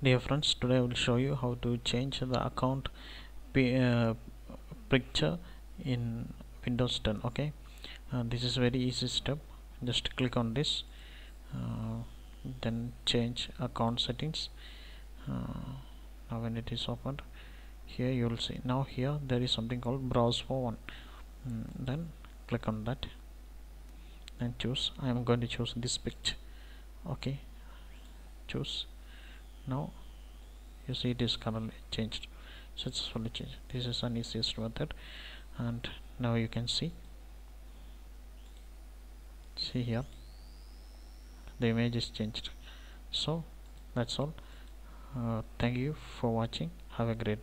dear friends today I will show you how to change the account uh, picture in Windows 10 okay? Uh, this is very easy step. Just click on this uh, then change account settings. Uh, now when it is opened here you will see. Now here there is something called browse for one. Mm, then click on that and choose. I am going to choose this picture okay? Choose now you see this currently changed successfully changed. This is an easiest method. And now you can see see here the image is changed. So that's all. Uh, thank you for watching. Have a great